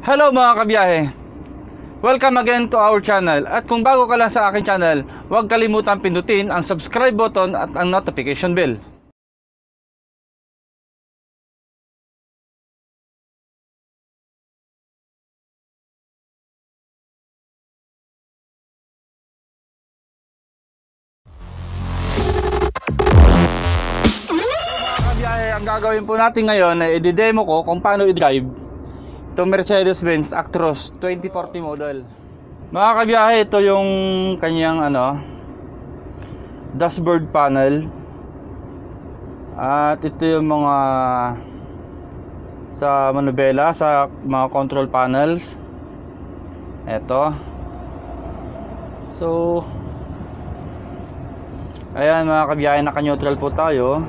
Hello mga kabiyahe! Welcome again to our channel at kung bago ka lang sa aking channel, huwag kalimutan pindutin ang subscribe button at ang notification bell. Ang gagawin po natin ngayon ay i-demo ko kung paano i-drive itong Mercedes-Benz Actros 2040 model. Mga kabiyahe, ito yung kanyang ano dashboard panel. At ito yung mga sa manubela, sa mga control panels. Ito. So Ayan mga kabiyahe, naka-neutral po tayo.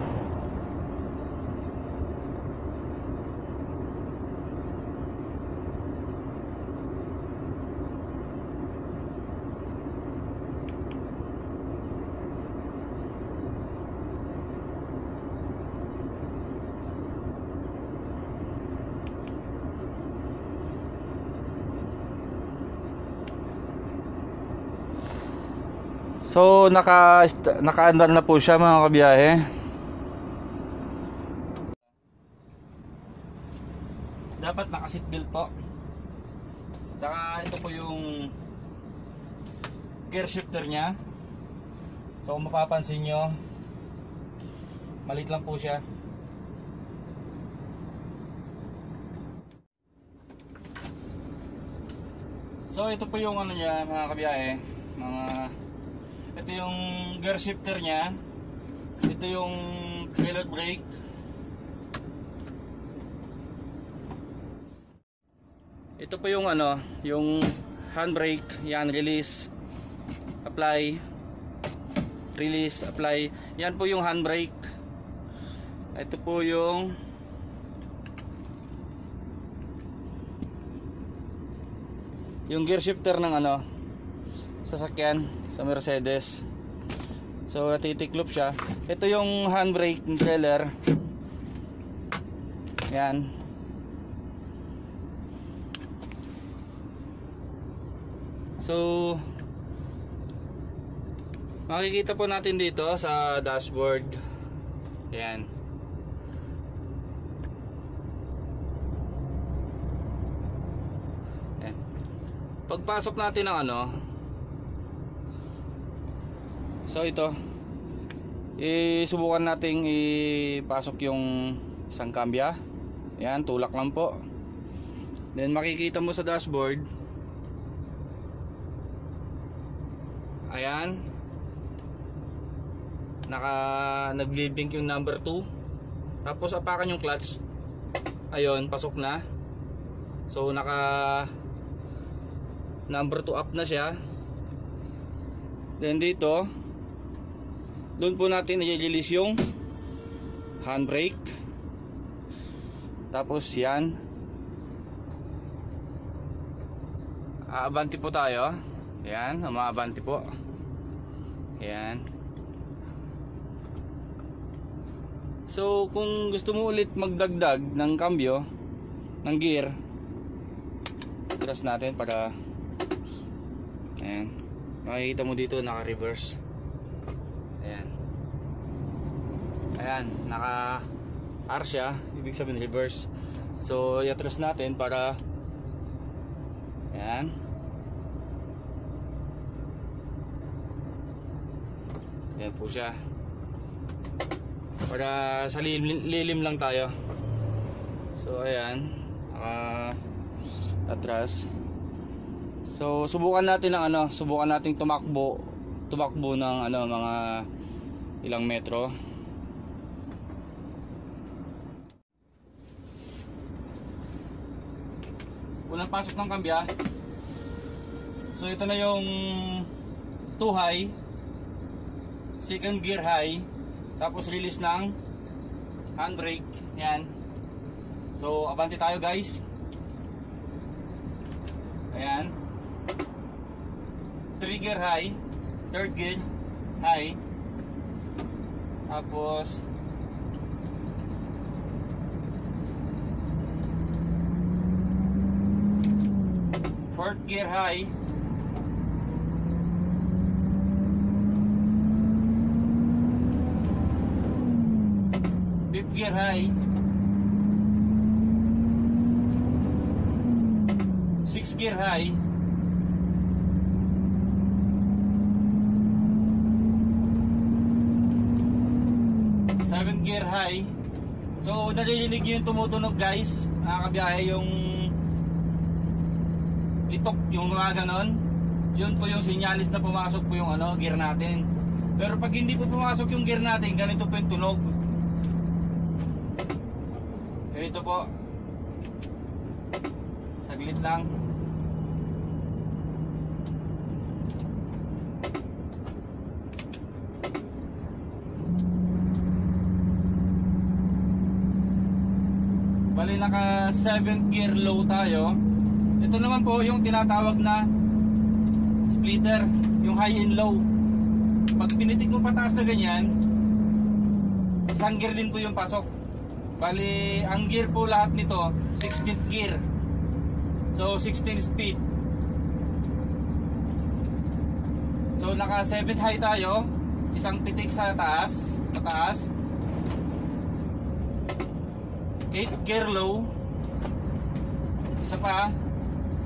So naka naka-andar na po siya mga kabiyahe. Dapat naka-seatbelt po. Saka ito po yung gear shifter niya. So kung mapapansin nyo, malit lang po siya. So ito po yung ano niya mga kabiyahe, mga ito yung gear shifter niya. Ito yung preload brake. Ito po yung ano yung handbrake. Yan release apply. Release apply. Yan po yung handbrake. Ito po yung yung gear shifter ng ano sasakyan sa Mercedes. So natitiklop siya. Ito yung handbrake ng trailer. Yan. So makikita po natin dito sa dashboard. Yan. Pagpasok natin ng ano So ito. Isubukan nating ipasok yung isang kambya Yan, tulak lang po. Then makikita mo sa dashboard. Ayan. Naka Nagblink yung number 2 Tapos apakan yung clutch. Ayun, pasok na. So naka Number 2 up na siya. Then dito doon po natin i-release yung handbrake. Tapos yan. Aabanti po tayo. Yan, umaabanti po. Yan. So kung gusto mo ulit magdagdag ng cambio ng gear press natin para yan makikita mo dito naka reverse Ayan. Ayan, naka R siya, ibig sabihin reverse. So, i-atras natin para Ayan. Ayan po siya. Para sa lilim, lilim lang tayo. So, ayan. Naka atras. So, subukan natin ng ano, subukan nating tumakbo tumakbo ng ano mga ilang metro unang pasok ng kambya. So ito na yung 2 high second gear high tapos release ng handbrake. Yan. So abante tayo guys. Ayan. Trigger high third gear high tapos fourth gear high. Fifth gear high. Sixth gear high. Seventh gear high. So narinig nyo yung tumutunog guys. Nakakabiyahe yung itok yung mga ganon. Yun po yung sinyalis na pumasok po yung ano gear natin. Pero pag hindi po pumasok yung gear natin ganito po yung tunog. Ganito po. Saglit lang. Bali naka 7th gear low tayo. Ito naman po yung tinatawag na splitter, yung high and low. Pag pinitik mo pataas na ganyan, isang gear din po yung pasok. Bali, ang gear po lahat nito, 16th gear. So, 16 speed. So, naka 7th high tayo. Isang pitik sa taas, pataas. 8 gear low isa pa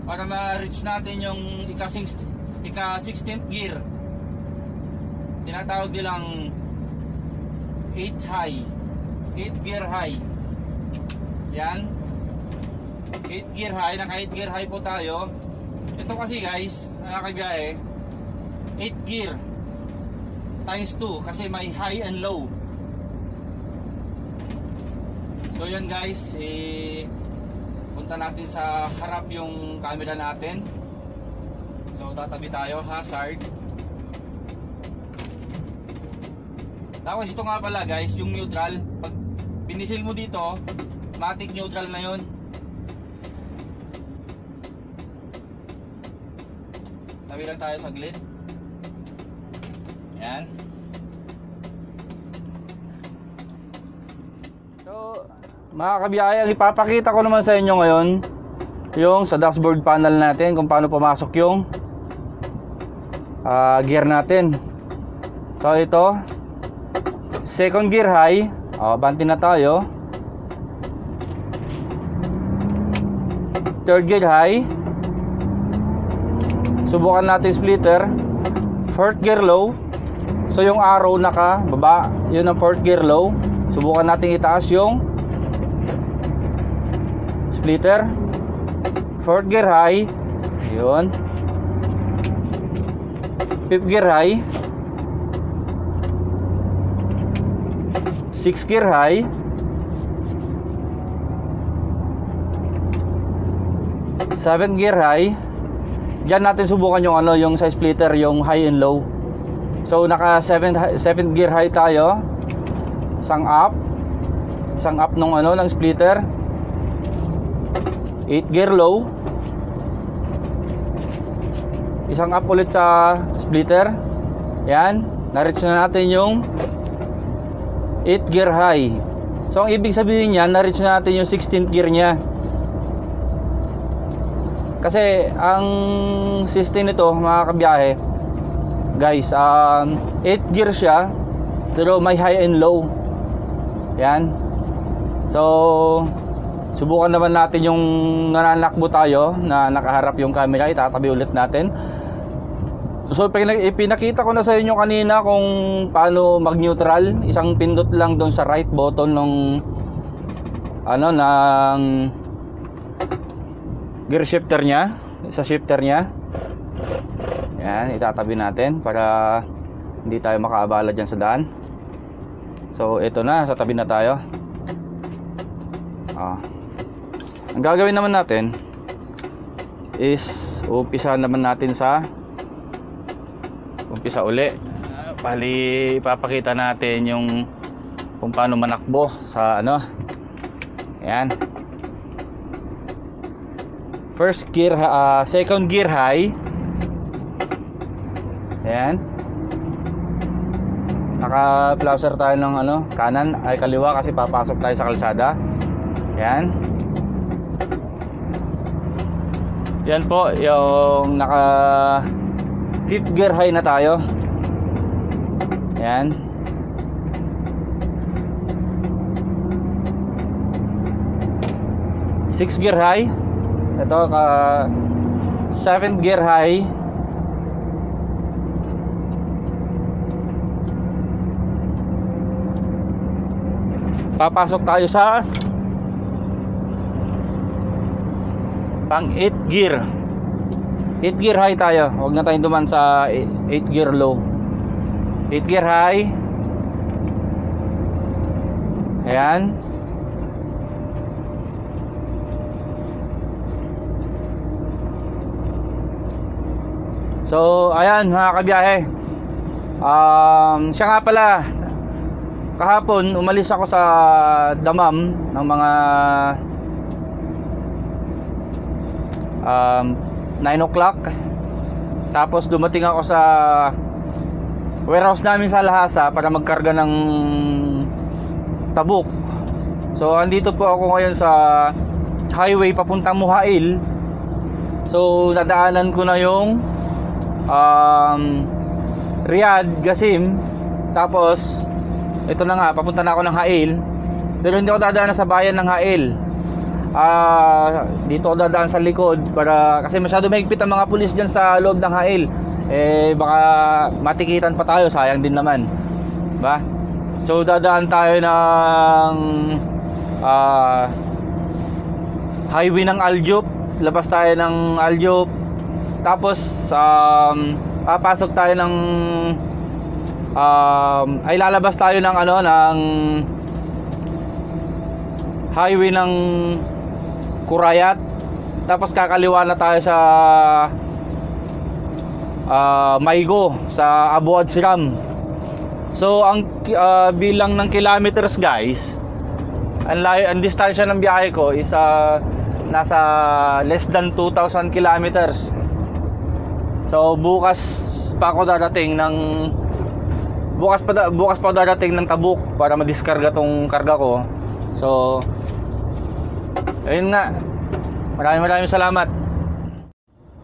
para ma-reach natin yung ika 16 ika 16th gear. Tinatawag nilang 8 high 8 gear high. Yan. 8 gear high naka 8 gear high po tayo. Ito kasi guys nakakabiyahe 8 gear times 2 kasi may high and low. So yun guys, eh, punta natin sa harap yung camera natin. So tatabi tayo, hazard. Tapos ito nga pala guys, yung neutral. Pag pinisil mo dito, matic neutral na yun. Tabi lang tayo saglit. Yan. Mga kabiyahe, ang ipapakita ko naman sa inyo ngayon yung sa dashboard panel natin kung paano pumasok yung ah, gear natin. So ito, second gear high, oh, banti na tayo. Third gear high. Subukan natin splitter. Fourth gear low. So yung arrow naka baba, yun ang fourth gear low. Subukan natin itaas yung splitter. Fourth gear high. Yun. Fifth gear high. Sixth gear high. Seventh gear high. Diyan natin subukan yung ano, yung sa splitter, yung high and low. So naka 7 7 gear high tayo. Isang up. Isang up nung ano ng splitter. 8 gear low. Isang up ulit sa splitter. Yan. Na-reach na natin yung 8 gear high. So ang ibig sabihin niyan, na-reach na natin yung 16th gear niya. Kasi ang system nito, mga kabiyahe, guys, um, 8 gear siya, pero may high and low. Yan. So, subukan naman natin yung nananakbo tayo na nakaharap yung camera, itatabi ulit natin. So, pina- ipinakita ko na sa inyo kanina kung paano mag-neutral. Isang pindot lang doon sa right button ng ano ng gear shifter niya, sa shifter niya. Yan, itatabi natin para hindi tayo makaabala dyan sa daan. So, ito na, sa tabi na tayo. Ah. Ang gagawin naman natin is umpisa naman natin sa umpisa uli. Bali, ipapakita natin yung kung paano manakbo sa ano. Yan. First gear, ah, second gear high. Ayan. Naka-placer tayo ng ano, kanan ay kaliwa kasi papasok tayo sa kalsada. Ayan. Yan po, yung naka fifth gear high na tayo. Yan. Six gear high. Ito ka seventh gear high. Papasok tayo sa pang 8 gear. 8 gear high tayo. Huwag na tayong duman sa 8 gear low. 8 gear high. Ayan. So ayan mga kabiyahe. Um, siya nga pala. Kahapon umalis ako sa damam ng mga um, 9 o'clock. Tapos dumating ako sa warehouse namin sa Lahasa para magkarga ng tabuk so andito po ako ngayon sa highway papuntang Muhail. So nadaanan ko na yung um, Riyadh, Gasim tapos ito na nga papunta na ako ng Hail. Pero hindi ako dadaan sa bayan ng Hail ah dito ako dadaan sa likod para kasi masyado mahigpit ang mga pulis dyan sa loob ng Hail. Eh baka matikitan pa tayo sayang din naman. Ba so dadaan tayo ng ah highway ng Aljub labas tayo ng Aljub tapos um, papasok tayo ng um, ay lalabas tayo ng ano ng highway ng Kurayat. Tapos kakaliwa na tayo sa uh, Maigo sa Abuad Siram so ang uh, bilang ng kilometers guys ang, layo, ang distansya ng biyahe ko is uh, nasa less than 2,000 kilometers. So bukas pa ako dadating ng bukas pa bukas pa ako dadating ng Tabuk para madiskarga tong karga ko. So ayun nga. Maraming maraming salamat.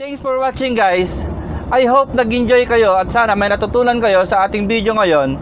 Thanks for watching guys. I hope nag-enjoy kayo at sana may natutunan kayo sa ating video ngayon